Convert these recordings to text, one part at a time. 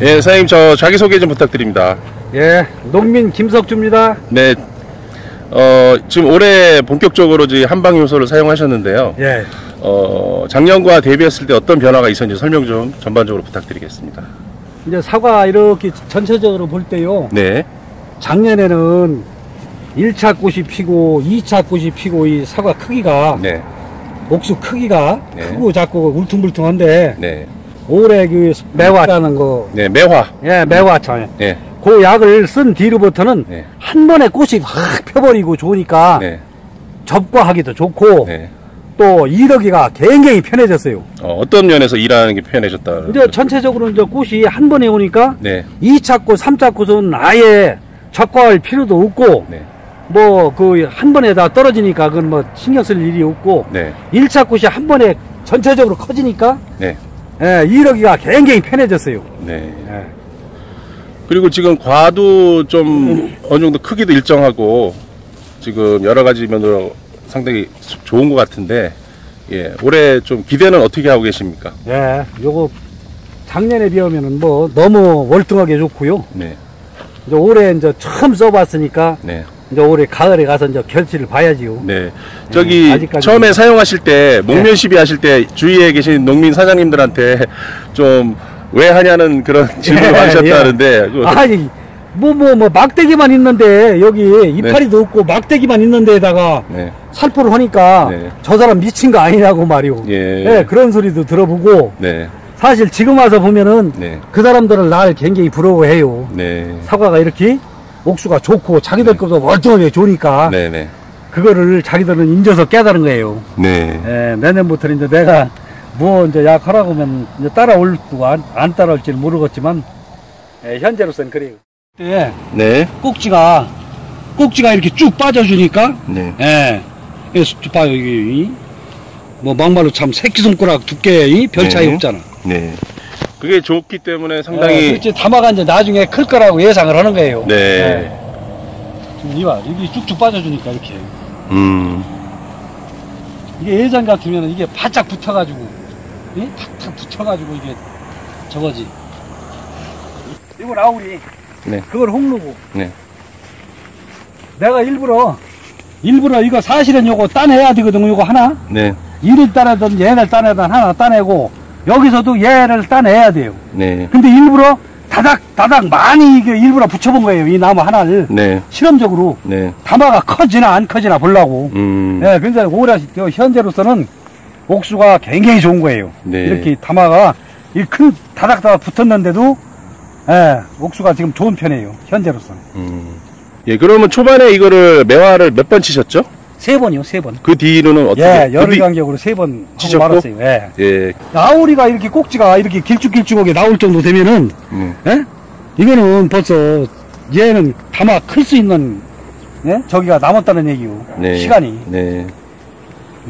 예, 사장님 저 자기소개 좀 부탁드립니다. 예, 농민 김석주입니다. 네. 어, 지금 올해 본격적으로 이제 한방 요소를 사용하셨는데요. 예, 어, 작년과 대비했을 때 어떤 변화가 있었는지 설명 좀 전반적으로 부탁드리겠습니다. 이제 사과 이렇게 전체적으로 볼 때요. 네. 작년에는 1차 꽃이 피고 2차 꽃이 피고 이 사과 크기가 네. 옥수 크기가 네. 크고 작고 울퉁불퉁한데 네. 올해 그 매화라는 거, 네, 매화. 예, 매화차. 네. 그 약을 쓴 뒤로부터는 네. 한 번에 꽃이 확 펴버리고 좋으니까 네. 접과하기도 좋고 네. 또 이러기가 굉장히 편해졌어요. 어, 어떤 면에서 일하는 게 편해졌다. 이제 전체적으로 이제 꽃이 한 번에 오니까 네. 2차 꽃, 3차 꽃은 아예 적과할 필요도 없고 네. 뭐그 한 번에 다 떨어지니까 그건 뭐 신경 쓸 일이 없고 네. 1차 꽃이 한 번에 전체적으로 커지니까 네. 예, 이러기가 굉장히 편해졌어요. 네. 예. 그리고 지금 과도 좀 어느 정도 크기도 일정하고 지금 여러 가지 면으로 상당히 좋은 것 같은데 예, 올해 좀 기대는 어떻게 하고 계십니까? 예, 요거 작년에 비하면은 뭐 너무 월등하게 좋고요. 네, 이제 올해 이제 처음 써봤으니까 네, 이제 올해 가을에 가서 이제 결실을 봐야지요. 네. 저기 아직까지는- 처음에 사용하실 때 목면 시비 하실 때 주위에 계신 농민 사장님들한테 좀 왜 하냐는 그런 질문을 예, 받으셨다는데 예. 아니 뭐 뭐 뭐 막대기만 있는데 여기 이파리도 없고 막대기만 있는 데다가 네, 살포를 하니까 네. 저 사람 미친 거 아니냐고 말이오. 예. 그런 소리도 들어보고 네, 사실 지금 와서 보면은 네, 그 사람들을 날 굉장히 부러워해요. 네, 사과가 이렇게 옥수가 좋고 자기들 것도 멀쩡하게 좋으니까 네, 네, 그거를 자기들은 인져서 깨달은 거예요. 네, 예, 내년부터는 이제 내가 뭐 이제 약 하라고 하면 이제 따라올지도 안, 안 따라올지는 모르겠지만 예, 현재로서는 그래요. 예, 네, 꼭지가 꼭지가 이렇게 쭉 빠져주니까 네, 예, 예, 봐요 이게 이? 뭐 막말로 참 새끼 손가락 두께 이? 별 차이 네. 없잖아. 네. 그게 좋기 때문에 예, 상당히 그렇지 담아가 이제 나중에 클 거라고 예상을 하는 거예요. 네. 예. 지금 이봐 여기 쭉쭉 빠져주니까 이렇게 음, 이게 예전 같으면 이게 바짝 붙어가지고 예? 탁탁 붙여가지고 이게 저거지. 이거 나우리. 네. 그걸 홍루고. 네. 내가 일부러 일부러 이거 사실은 요거 따내야 되거든 요거 하나 네, 이를 따내든 얘를 따내든 하나 따내고 여기서도 얘를 따내야 돼요. 네, 근데 일부러 다닥 다닥 많이 이게 일부러 붙여본 거예요 이 나무 하나를. 네, 실험적으로 네, 담화가 커지나 안 커지나 보려고. 음, 예, 근데 저 현재로서는 옥수가 굉장히 좋은 거예요. 네. 이렇게 담화가 이 큰 다닥 다닥 붙었는데도 예, 옥수가 지금 좋은 편이에요 현재로서는. 음. 예, 그러면 초반에 이거를 매화를 몇 번 치셨죠? 세 번이요 세 번. 그 뒤로는 어떻게? 예, 그 열흘 뒤- 간격으로 세번 하고 치셨고? 말았어요. 예. 예, 나우리가 이렇게 꼭지가 이렇게 길쭉길쭉하게 나올 정도 되면은, 음, 예? 이거는 벌써 얘는 담아 클 수 있는, 예? 저기가 남았다는 얘기요. 네, 시간이. 네,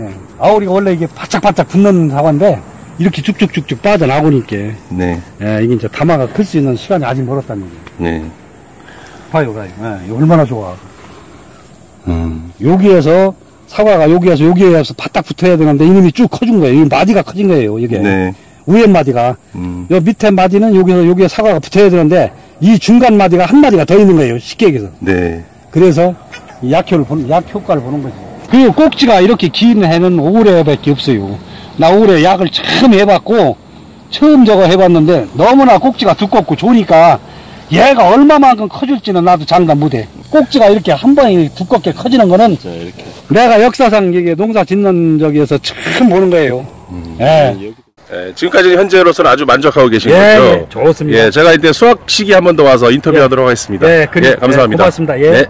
예. 아우리가 원래 이게 바짝바짝 붙는 사과인데, 이렇게 쭉쭉쭉쭉 빠져나오니까, 네, 예, 이게 이제 담아가 클 수 있는 시간이 아직 멀었다는 얘기예요. 네, 봐요, 봐요. 예, 얼마나 좋아. 음, 여기에서, 사과가 여기에서 여기에서 바짝 붙어야 되는데, 이놈이 쭉 커진 거예요. 이 마디가 커진 거예요, 이게. 네, 위에 마디가. 음, 요 밑에 마디는 여기서 여기에 사과가 붙어야 되는데 이 중간 마디가 한 마디가 더 있는 거예요 쉽게 얘기해서 네, 그래서 이 약효를 보는 약 효과를 보는 거죠 그리고 꼭지가 이렇게 긴 해는 올해밖에 없어요 나 올해 약을 처음 해봤고 처음 저거 해봤는데 너무나 꼭지가 두껍고 좋으니까 얘가 얼마만큼 커질지는 나도 장담 못해 꼭지가 이렇게 한 번에 두껍게 커지는 거는 자, 이렇게. 내가 역사상 이게 농사 짓는 저기에서 처음 보는 거예요 예. 예, 지금까지 현재로서는 아주 만족하고 계신 예, 거죠? 예, 좋습니다. 예, 제가 이때 수학 시기 한 번 더 와서 인터뷰하도록 하겠습니다. 네, 그리- 예, 감사합니다. 네, 고맙습니다. 예. 네.